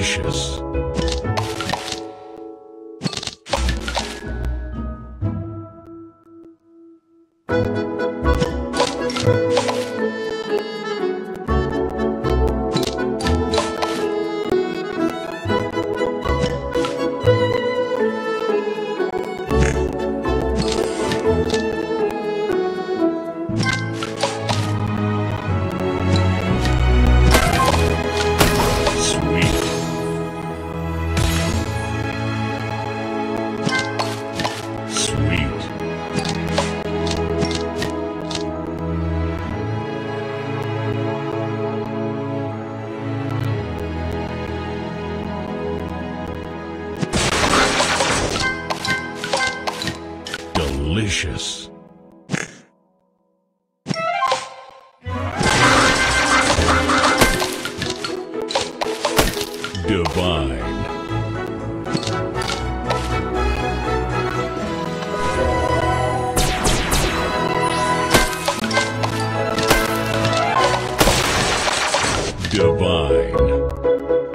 delicious. Delicious. Divine. Divine.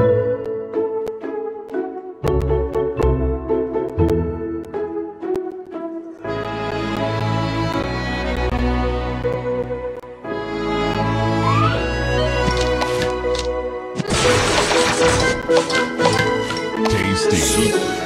Tasty.